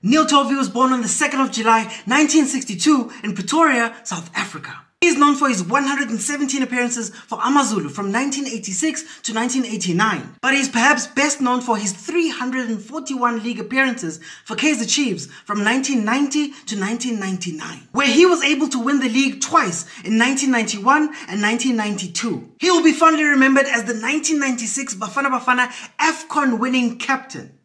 Neil Tovey was born on the 2nd of July 1962 in Pretoria, South Africa. He is known for his 117 appearances for Amazulu from 1986 to 1989, but he is perhaps best known for his 341 league appearances for Kaizer Chiefs from 1990 to 1999, where he was able to win the league twice in 1991 and 1992. He will be fondly remembered as the 1996 Bafana Bafana AFCON winning captain.